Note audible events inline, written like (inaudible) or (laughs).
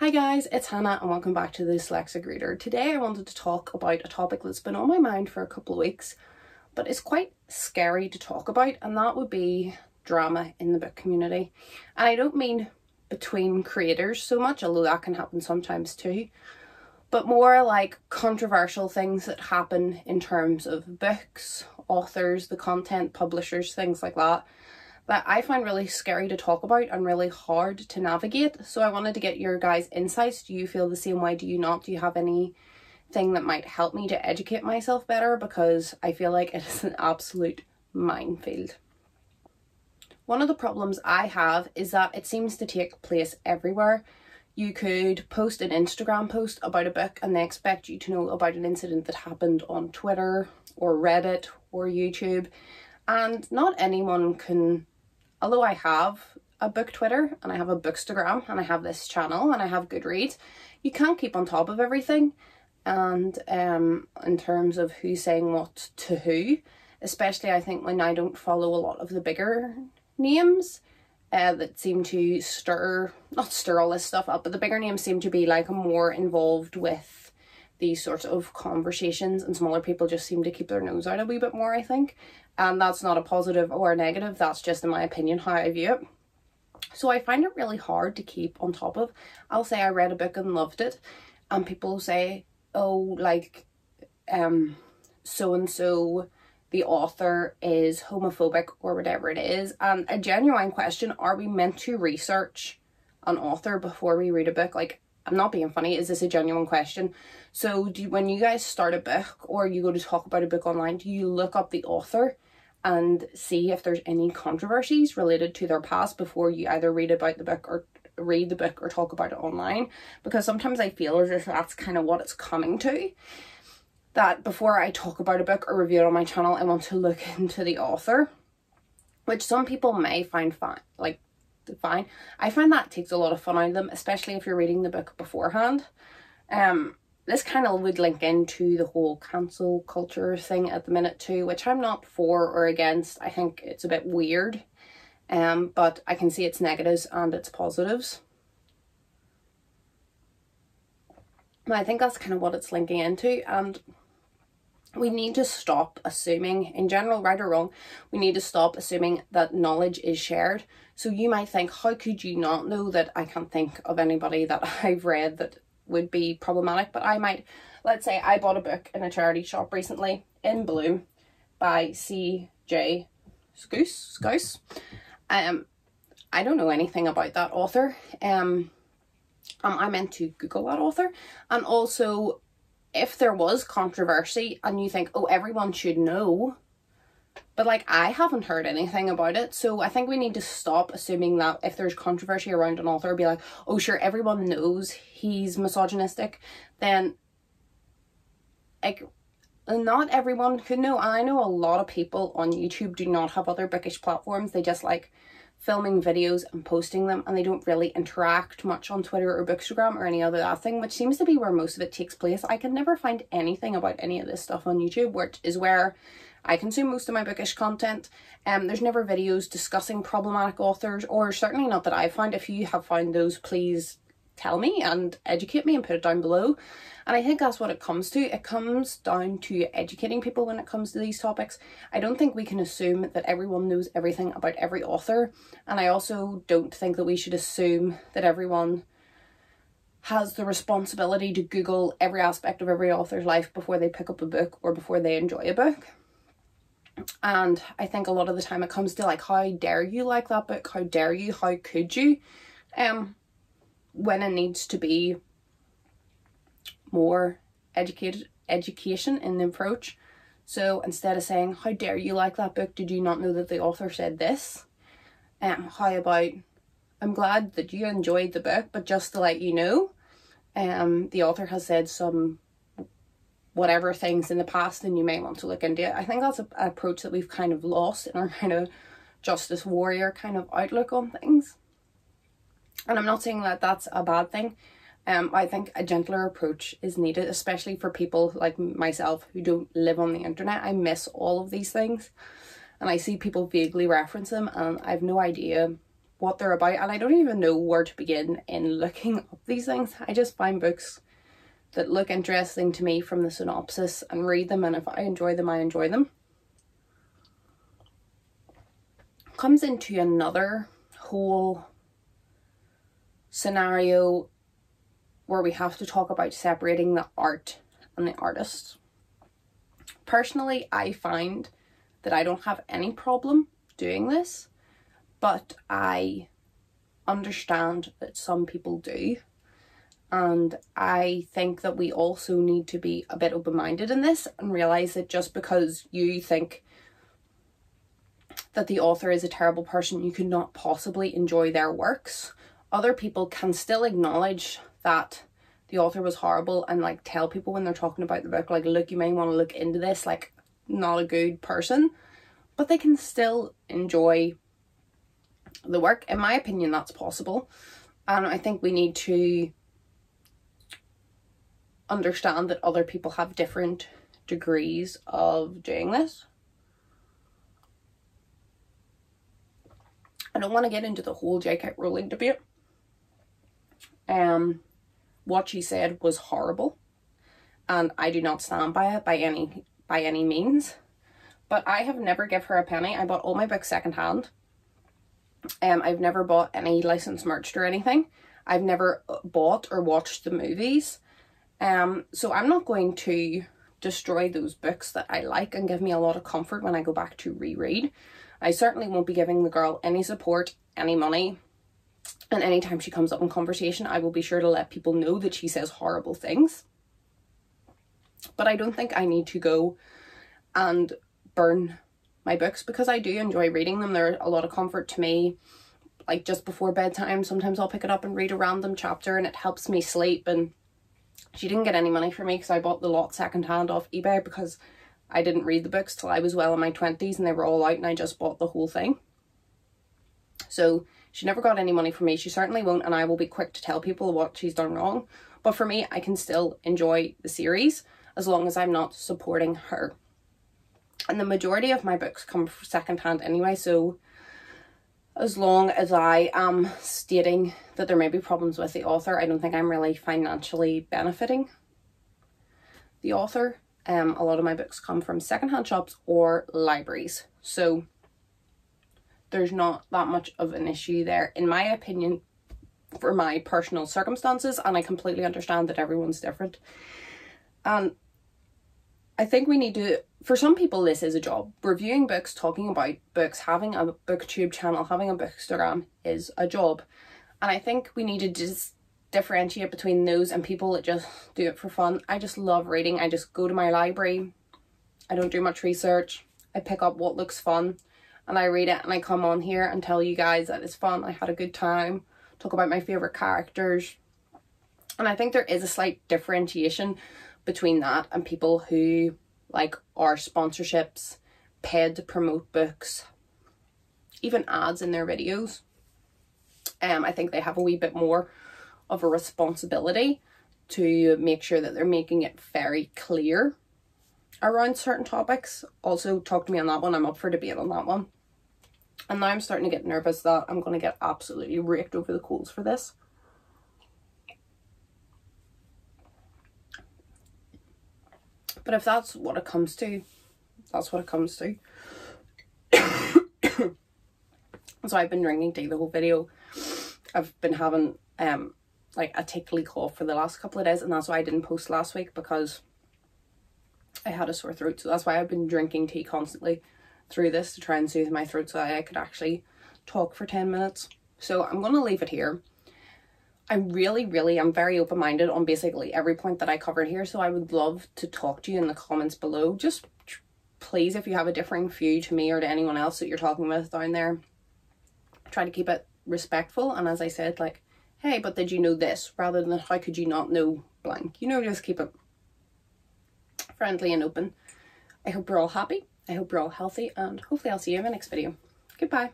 Hi guys, it's Hannah and welcome back to the Dyslexic Reader. Today I wanted to talk about a topic that's been on my mind for a couple of weeks, but it's quite scary to talk about, and that would be drama in the book community. And I don't mean between creators so much, although that can happen sometimes too, but more like controversial things that happen in terms of books, authors, the content, publishers, things like that that I find really scary to talk about and really hard to navigate. So I wanted to get your guys' insights. Do you feel the same way? Do you not? Do you have any thing that might help me to educate myself better? Because I feel like it (laughs) is an absolute minefield. One of the problems I have is that it seems to take place everywhere. You could post an Instagram post about a book and they expect you to know about an incident that happened on Twitter or Reddit or YouTube. And not anyone can although I have a book Twitter and I have a Bookstagram and I have this channel and I have Goodreads, you can't keep on top of everything. And um, in terms of who's saying what to who, especially I think when I don't follow a lot of the bigger names uh, that seem to stir, not stir all this stuff up, but the bigger names seem to be like more involved with these sorts of conversations and smaller people just seem to keep their nose out a wee bit more, I think and that's not a positive or a negative. That's just in my opinion how I view it. So I find it really hard to keep on top of I'll say I read a book and loved it and people say oh like um so and so the author is homophobic or whatever it is. And a genuine question are we meant to research an author before we read a book? Like I'm not being funny is this a genuine question? So do you, when you guys start a book or you go to talk about a book online do you look up the author and see if there's any controversies related to their past before you either read about the book or read the book or talk about it online because sometimes I feel as if that's kind of what it's coming to. That before I talk about a book or review it on my channel I want to look (laughs) into the author which some people may find fine like fine. I find that takes a lot of fun out of them especially if you're reading the book beforehand. Um this kind of would link into the whole cancel culture thing at the minute too, which I'm not for or against. I think it's a bit weird, um, but I can see its negatives and its positives. I think that's kind of what it's linking into and we need to stop assuming, in general, right or wrong, we need to stop assuming that knowledge is shared. So you might think, how could you not know that I can't think of anybody that (laughs) I've read that would be problematic, but I might, let's say I bought a book in a charity shop recently in Bloom by C.J. Skuse. Scouse. Um, I don't know anything about that author. Um, um, I meant to Google that author. And also, if there was controversy and you think, oh, everyone should know, but like I haven't heard anything about it. So I think we need to stop assuming that if there's controversy around an author, be like, oh sure, everyone knows he's misogynistic, then like not everyone could know. And I know a lot of people on YouTube do not have other bookish platforms. They just like filming videos and posting them and they don't really interact much on Twitter or Bookstagram or any other that thing, which seems to be where most of it takes place. I can never find anything about any of this stuff on YouTube, which is where I consume most of my bookish content. Um, there's never videos discussing problematic authors, or certainly not that I've found. If you have found those, please tell me and educate me and put it down below. And I think that's what it comes to. It comes down to educating people when it comes to these topics. I don't think we can assume that everyone knows everything about every author. And I also don't think that we should assume that everyone has the responsibility to Google every aspect of every author's life before they pick up a book or before they enjoy a book. And I think a lot of the time it comes to like, how dare you like that book? How dare you? How could you? Um, when it needs to be more educated education in the approach. So instead of saying, how dare you like that book? Did you not know that the author said this? Um, how about, I'm glad that you enjoyed the book, but just to let you know, um, the author has said some whatever things in the past and you may want to look into it. I think that's an approach that we've kind of lost in our (laughs) kind of justice warrior kind of outlook on things. And I'm not saying that that's a bad thing. Um, I think a gentler approach is needed, especially for people like myself who don't live on the internet. I miss all of these things and I see people vaguely reference them and I have no idea what they're about and I don't even know where to begin in looking up these things. I just find books that look interesting to me from the synopsis and read them and if I enjoy them I enjoy them. Comes into another whole scenario where we have to talk about separating the art and the artist. Personally, I find that I don't have any problem doing this, but I understand that some people do. And I think that we also need to be a bit open minded in this and realize that just because you think that the author is a terrible person, you cannot possibly enjoy their works. Other people can still acknowledge that the author was horrible and like tell people when they're talking about the book, like, look, you may want to look into this, like, not a good person, but they can still enjoy the work. In my opinion, that's possible. And I think we need to understand that other people have different degrees of doing this. I don't want to get into the whole J.K. Rowling debate. Um, what she said was horrible, and I do not stand by it by any by any means. But I have never give her a penny. I bought all my books secondhand. Um, I've never bought any licensed merch or anything. I've never bought or watched the movies. Um, so I'm not going to destroy those books that I like and give me a lot of comfort when I go back to reread. I certainly won't be giving the girl any support, any money. And anytime she comes up in conversation, I will be sure to let people know that she says horrible things. But I don't think I need to go and burn my books because I do enjoy reading them. They're a lot of comfort to me. Like just before bedtime, sometimes I'll pick it up and read a random chapter and it helps me sleep. And she didn't get any money from me because I bought the lot secondhand off eBay because I didn't read the books till I was well in my 20s and they were all out and I just bought the whole thing. So she never got any money from me. She certainly won't and I will be quick to tell people what she's done wrong. But for me, I can still enjoy the series as long as I'm not supporting her. And the majority of my books come secondhand anyway, so as long as I am stating that there may be problems with the author, I don't think I'm really financially benefiting the author. Um, a lot of my books come from secondhand shops or libraries. So there's not that much of an issue there, in my opinion, for my personal circumstances. And I completely understand that everyone's different. And I think we need to, for some people, this is a job. Reviewing books, talking about books, having a booktube channel, having a bookstagram is a job. And I think we need to just differentiate between those and people that just do it for fun. I just love reading. I just go to my library. I don't do much research. I pick up what looks fun and I read it and I come on here and tell you guys that it's fun. I had a good time. Talk about my favourite characters. And I think there is a slight differentiation between that and people who like are sponsorships, paid to promote books, even ads in their videos. Um, I think they have a wee bit more of a responsibility to make sure that they're making it very clear around certain topics. Also, talk to me on that one. I'm up for debate on that one. And now I'm starting to get nervous that I'm going to get absolutely raked over the coals for this. But if that's what it comes to, that's what it comes to. (coughs) so I've been drinking tea the whole video. I've been having um like a tickly cough for the last couple of days and that's why I didn't post last week because I had a sore throat. So that's why I've been drinking tea constantly through this to try and soothe my throat so that I could actually talk for 10 minutes. So I'm going to leave it here. I really, really I'm very open-minded on basically every point that I covered here. So I would love to talk to you in the comments below. Just please, if you have a differing view to me or to anyone else that you're talking with down there, try to keep it respectful. And as I said, like, hey, but did you know this? Rather than how could you not know blank? You know, just keep it friendly and open. I hope you're all happy. I hope you're all healthy and hopefully I'll see you in my next video. Goodbye.